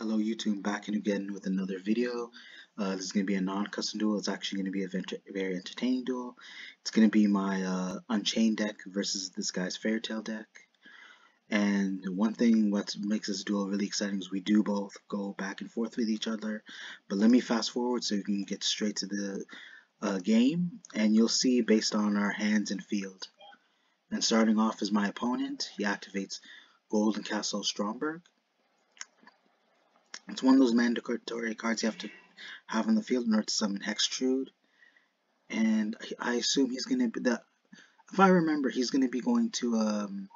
Hello YouTube, back in again with another video. Uh, this is going to be a non-custom duel. It's actually going to be a very entertaining duel. It's going to be my uh, Unchained deck versus this guy's Fairy Tail deck. And one thing what makes this duel really exciting is we do both go back and forth with each other. But let me fast forward so you can get straight to the uh, game. And you'll see based on our hands and field. And starting off as my opponent, he activates Golden Castle Stromberg. It's one of those mandatory cards you have to have on the field in order to summon Hextrude. And I, assume he's going to be that. If I remember, he's going to be going to um,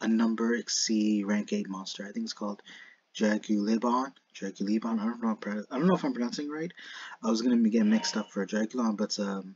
a number exceed rank 8 monster. I think it's called Draglubion. Draglubion. I don't know. I don't know if I'm pronouncing right. I was going to get mixed up for Dragulon, but it's um,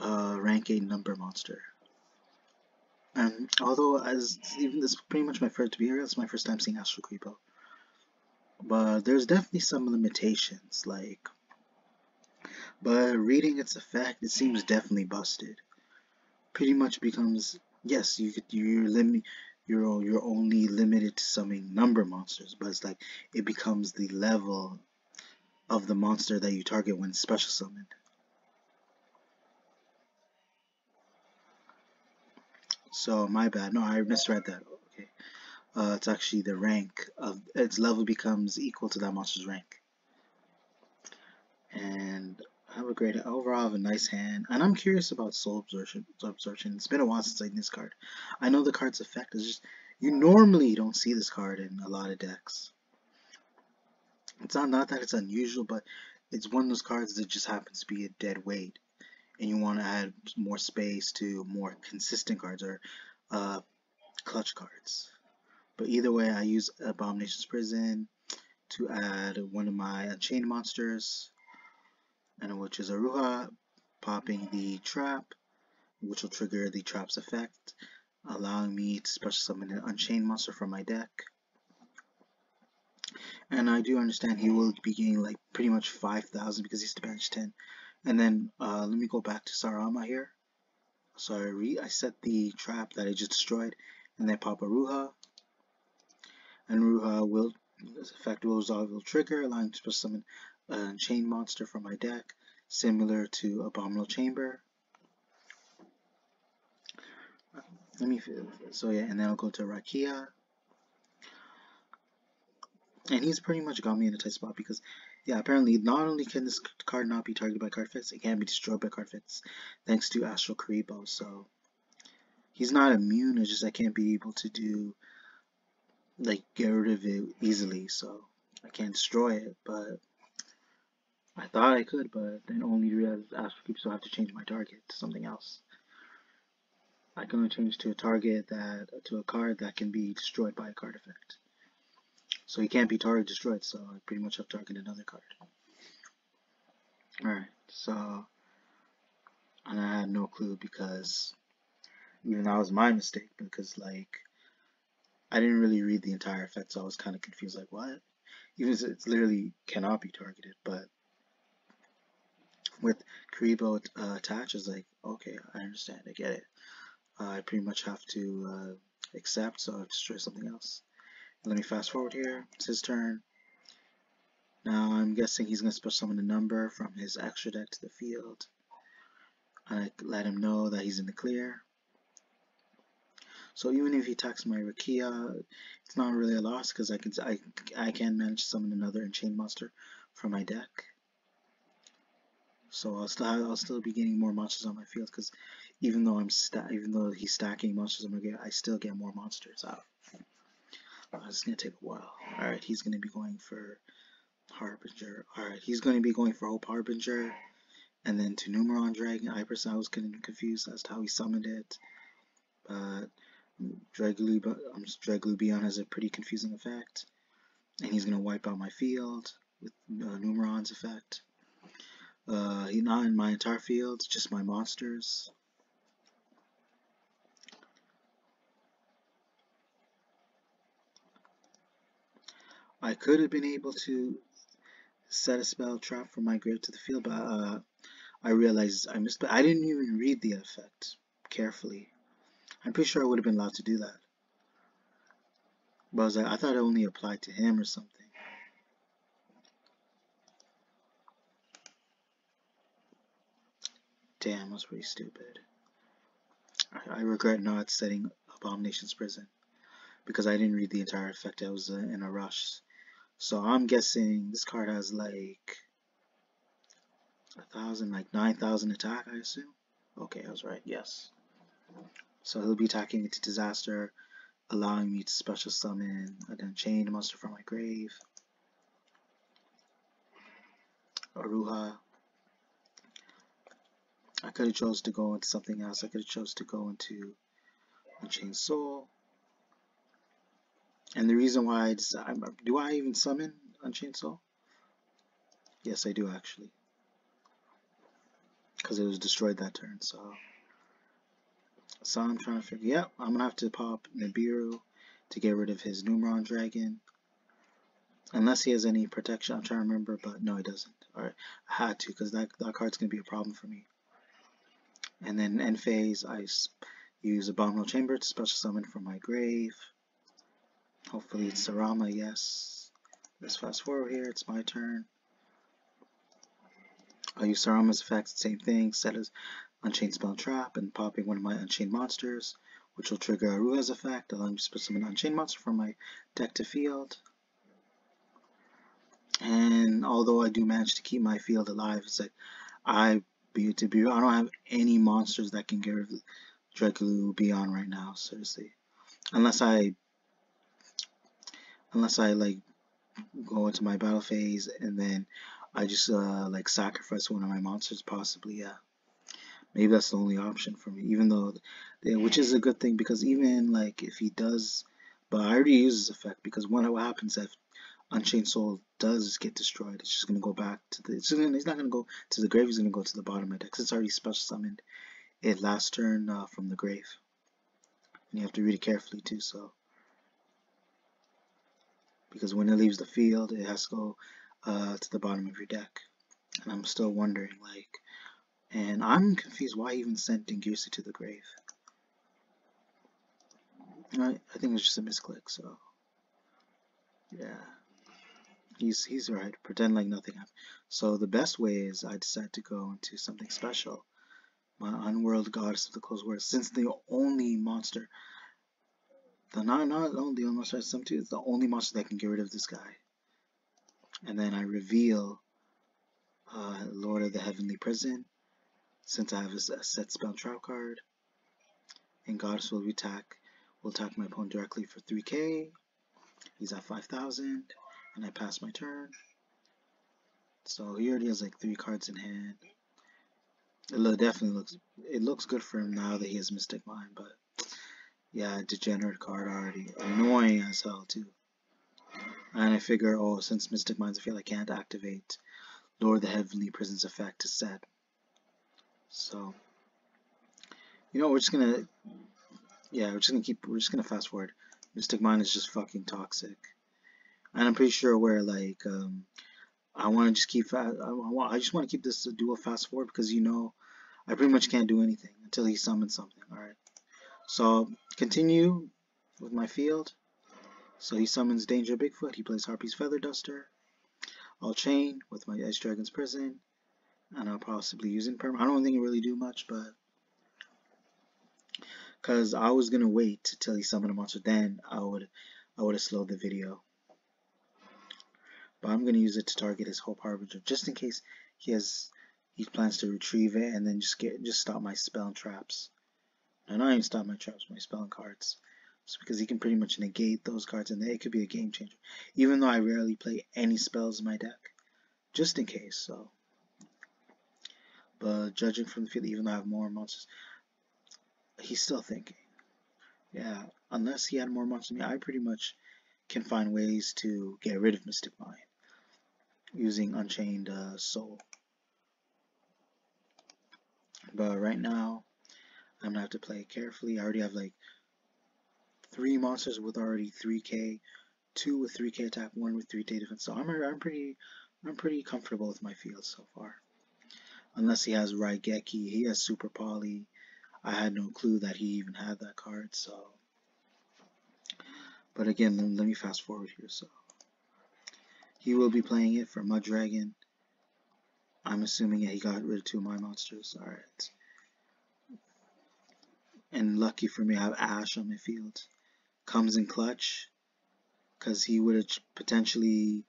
a rank 8 number monster. And although as even this is pretty much my first to be here, it's my first time seeing Astral Kuriboh but there's definitely some limitations like but reading its effect it seems definitely busted. Pretty much becomes yes you could you're limit you're you're only limited to summoning number monsters but it's like it becomes the level of the monster that you target when special summoned. So my bad. No I misread that. Okay uh, it's actually the rank of its level becomes equal to that monster's rank. And I have a great overall I have a nice hand, and I'm curious about soul absorption. Soul absorption. It's been a while since I've seen this card. I know the card's effect is just you normally don't see this card in a lot of decks. It's not not that it's unusual, but it's one of those cards that just happens to be a dead weight, and you want to add more space to more consistent cards or uh, clutch cards. But either way, I use Abomination's Prison to add one of my Unchained monsters, and which is Aruha, popping the trap, which will trigger the trap's effect, allowing me to special summon an Unchained monster from my deck. And I do understand he will be getting like pretty much 5,000 because he's to bench 10. And then uh, let me go back to Sarama here. So I, re I set the trap that I just destroyed, and then pop Aruha, and Ruha will effect will resolve will trigger, allowing to summon a chain monster from my deck, similar to Abominable Chamber. Let me so yeah, and then I'll go to Rakea. And he's pretty much got me in a tight spot because, yeah, apparently not only can this card not be targeted by card fits, it can be destroyed by card fits thanks to Astral Kuriboh. So he's not immune, it's just I can't be able to do like get rid of it easily, so I can't destroy it, but I thought I could, but then only realized Astral Keep, so I have to change my target to something else. I can only change to a target that to a card that can be destroyed by a card effect. So he can't be target destroyed, so I pretty much have to target another card. Alright, so and I had no clue because even that was my mistake because like I didn't really read the entire effect, so I was kind of confused, like, what? Even if it's literally cannot be targeted, but with Kuriboh uh, attached, it's like, okay, I understand, I get it. Uh, I pretty much have to uh, accept, so I'll destroy something else. Let me fast forward here, it's his turn. Now I'm guessing he's going to special summon a number from his extra deck to the field. I let him know that he's in the clear. So even if he attacks my Rakea, it's not really a loss because I can I I can manage to summon another Unchained monster from my deck. So I'll still I'll still be getting more monsters on my field because even though I'm even though he's stacking monsters on my game, I still get more monsters out. Uh, it's gonna take a while. All right, he's gonna be going for Harbinger. All right, he's gonna be going for Hope Harbinger, and then to Numeron Dragon. I personally was getting confused as to how he summoned it, but Draglubion has a pretty confusing effect. And he's going to wipe out my field with uh, Numeron's effect. Uh, not in my entire field, just my monsters. I could have been able to set a spell trap from my grave to the field, but uh, I realized I missed. But I didn't even read the effect carefully. I'm pretty sure I would have been allowed to do that. But I was like, I thought it only applied to him or something. Damn, that's pretty stupid. I, I regret not setting Abomination's prison because I didn't read the entire effect. I was uh, in a rush. So I'm guessing this card has like a thousand, like 9,000 attack, I assume. Okay, I was right. Yes. So he'll be attacking into disaster, allowing me to special summon an unchained monster from my grave. Aruha. I could have chose to go into something else. I could have chose to go into Unchained Soul. And the reason why I decided, do I even summon Unchained Soul? Yes, I do actually. Because it was destroyed that turn, so. So I'm trying to figure, yep, I'm to have to pop Nibiru to get rid of his Numeron Dragon. Unless he has any protection, I'm trying to remember, but no, he doesn't. Alright, I had to, because that, that card's to be a problem for me. And then end phase, I use Abominable Chamber to special summon from my grave. Hopefully it's Sarama, yes. Let's fast forward here, it's my turn. I'll use Sarama's effects, same thing, set as Unchained Spell Trap, and popping one of my Unchained monsters, which will trigger Aruha's effect, allowing me to put summon an Unchained monster from my deck to field. And although I do manage to keep my field alive, it's like I be to be I don't have any monsters that can get rid of Beyond right now, seriously. Unless I unless I like go into my battle phase and then I just uh, like sacrifice one of my monsters possibly yeah maybe that's the only option for me even though which is a good thing because even like if he does but I already use this effect because what happens if Unchained Soul does get destroyed? It's just gonna go back to the it's, gonna, it's not gonna go to the grave it's gonna go to the bottom of my deck it's already special summoned it last turn uh, from the grave. And you have to read it carefully too so. Because when it leaves the field, it has to go uh, to the bottom of your deck. And I'm still wondering, like, and I'm confused why he even sent Dingirsu to the grave. I, I think it's just a misclick, so yeah. He's he's right. Pretend like nothing happened. So the best way is I decide to go into something special. My Unworld Goddess of the Closed World. Since the only monster the not not only the only monster has some too, it's the only monster that can get rid of this guy. And then I reveal uh, Lord of the Heavenly Prison, since I have a, set spell trap card. And Goddess will attack will attack my opponent directly for 3k. He's at 5,000, and I pass my turn. So he already has like three cards in hand. It definitely looks it looks good for him now that he has Mystic Mine, but yeah, degenerate card already. Annoying as hell too. And I figure, oh, since Mystic Mines, I feel I can't activate Lord the Heavenly Prison's effect to set. So, you know, we're just gonna, yeah, we're just gonna keep, we're just gonna fast forward. Mystic Mine is just fucking toxic. And I'm pretty sure where, like, um, I want to just keep, I, I, want, I just want to keep this duel fast forward because, you know, I pretty much can't do anything until he summons something, alright? So continue with my field. So he summons Danger Bigfoot. He plays Harpy's Feather Duster. I'll chain with my Ice Dragon's Prison. And I'll possibly use it perm. I don't think it really do much, but because I was gonna wait till he summoned a monster, then I would I would have slowed the video. But I'm gonna use it to target his Hope Harbinger, just in case he has he plans to retrieve it and then just get just stop my spell and traps. And I even stop my traps my spelling cards. Just because he can pretty much negate those cards and it could be a game changer. Even though I rarely play any spells in my deck. Just in case, so. But judging from the field, even though I have more monsters, he's still thinking. Yeah, unless he had more monsters than me, I pretty much can find ways to get rid of Mystic Mine using Unchained uh, Soul. But right now, I'm gonna have to play carefully. I already have like three monsters with already 3k, two with 3k attack, one with 3k defense. So I'm I'm pretty I'm pretty comfortable with my field so far. Unless he has Raigeki, he has Super Poly. I had no clue that he even had that card, so. But again, let me fast forward here. So he will be playing it for Mudragon. I'm assuming he got rid of two of my monsters. Alright. And lucky for me, I have Ash on my field. Comes in clutch. Because he would have potentially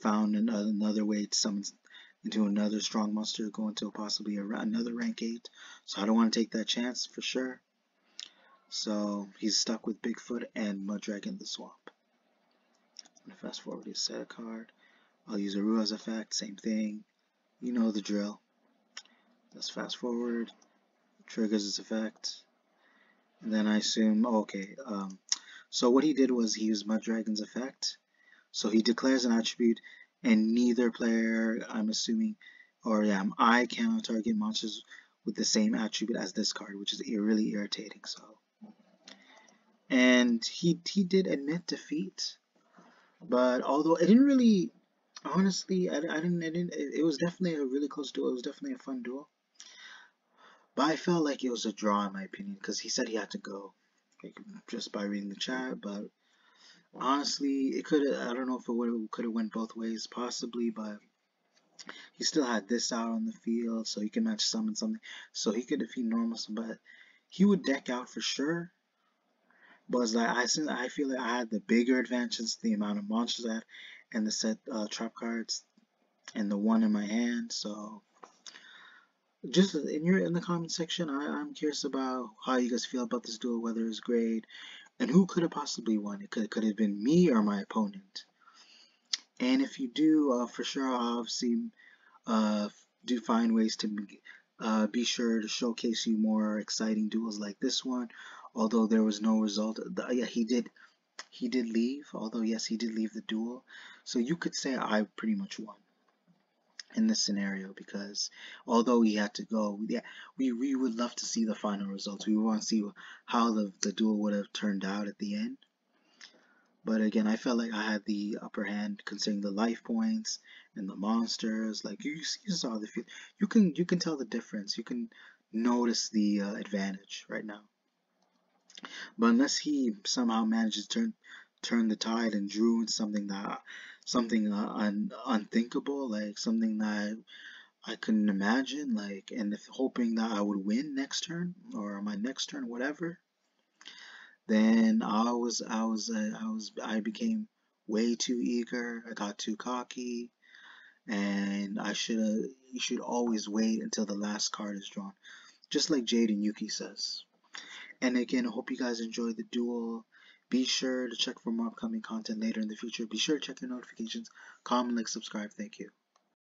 found another way to summon into another strong monster, go into possibly a, another rank 8. So I don't want to take that chance for sure. So he's stuck with Bigfoot and Mudragon the Swamp. I'm going to fast forward to set a card. I'll use Aruha's effect, same thing. You know the drill. Let's fast forward. Triggers its effect. And then I assume, okay, um, so what he did was he used Mudragon's effect. So he declares an attribute and neither player, I'm assuming, or yeah, um, I cannot target monsters with the same attribute as this card, which is really irritating. So, and he he did admit defeat, but although it didn't really, honestly, I, I didn't, I didn't, it, it was definitely a really close duel. It was definitely a fun duel. But I felt like it was a draw in my opinion because he said he had to go, like, just by reading the chat. But honestly, it could I don't know if it would could have went both ways, possibly, but he still had this out on the field, so he can match summon something, so he could defeat normal. But he would deck out for sure. But like I I feel like I had the bigger advantages, the amount of monsters I had, and the set uh, trap cards, and the one in my hand. So just in your in the comment section, I, I'm curious about how you guys feel about this duel, whether it's great, and who could have possibly won? It could, could have been me or my opponent. And if you do, uh, for sure, I'll obviously uh, do find ways to uh, be sure to showcase you more exciting duels like this one. Although there was no result, the, yeah, he did, he did leave. Although yes, he did leave the duel. So you could say I pretty much won in this scenario because although he had to go, yeah, we, we would love to see the final results. We want to see how the, the duel would have turned out at the end. But again, I felt like I had the upper hand considering the life points and the monsters. Like you, you saw the field, you can you can tell the difference. You can notice the uh, advantage right now. But unless he somehow manages to turn turn the tide and drew in something that something uh, un, unthinkable, like something that I couldn't imagine, like, and if hoping that I would win next turn or my next turn, whatever. Then I was, I was, uh, I was, I became way too eager. I got too cocky, and I should have. You should always wait until the last card is drawn, just like Jaden Yuki says. And again, I hope you guys enjoyed the duel. Be sure to check for more upcoming content later in the future. Be sure to check your notifications, comment, like, subscribe. Thank you.